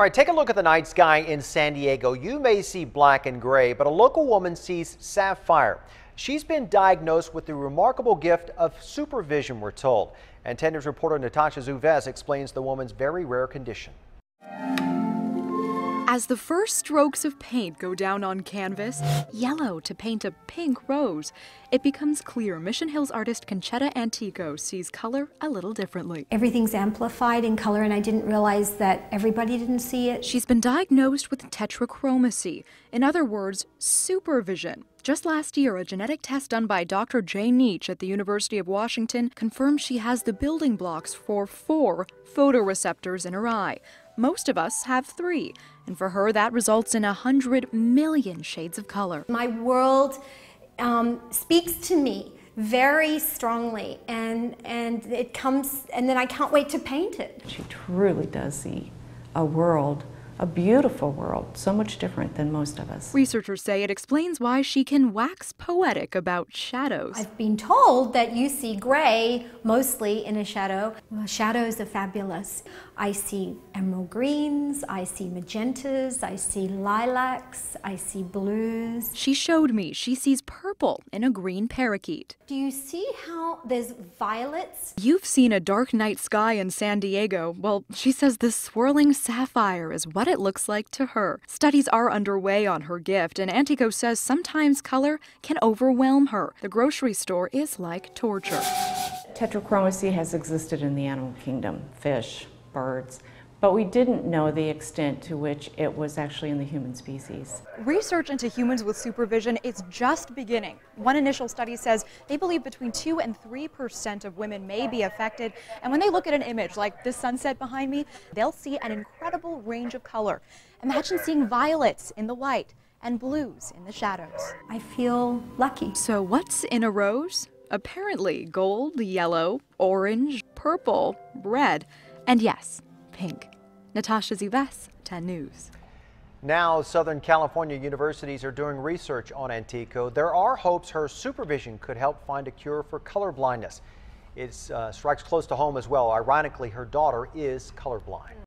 All right, take a look at the night sky in San Diego. You may see black and gray, but a local woman sees sapphire. She's been diagnosed with the remarkable gift of supervision, we're told. And 10 News reporter Natasha Zouves explains the woman's very rare condition. As the first strokes of paint go down on canvas, yellow to paint a pink rose, it becomes clear Mission Hills artist Concetta Antico sees color a little differently. Everything's amplified in color, and I didn't realize that everybody didn't see it. She's been diagnosed with tetrachromacy, in other words, supervision. Just last year, a genetic test done by Dr. Jay Neitz at the University of Washington confirmed she has the building blocks for four photoreceptors in her eye. Most of us have three, and for her, that results in a hundred million shades of color. My world um, speaks to me very strongly, and and it comes, and then I can't wait to paint it. She truly does see a world a beautiful world, so much different than most of us. Researchers say it explains why she can wax poetic about shadows. I've been told that you see gray mostly in a shadow. Well, shadows are fabulous. I see emerald greens, I see magentas, I see lilacs, I see blues. She showed me she sees purple in a green parakeet. Do you see how there's violets? You've seen a dark night sky in San Diego. Well, she says this swirling sapphire is what it looks like to her. Studies are underway on her gift, and Antico says sometimes color can overwhelm her. The grocery store is like torture. Tetrachromacy has existed in the animal kingdom, fish, birds, but we didn't know the extent to which it was actually in the human species. Research into humans with supervision is just beginning. One initial study says they believe between 2 and 3 percent of women may be affected, and when they look at an image like this sunset behind me, they'll see an incredible range of color. Imagine seeing violets in the light and blues in the shadows. I feel lucky. So what's in a rose? Apparently gold, yellow, orange, purple, red, and yes, pink. Natasha Zouves, 10 News. Now, Southern California universities are doing research on Antico. There are hopes her supervision could help find a cure for color blindness. It uh, strikes close to home as well. Ironically, her daughter is colorblind.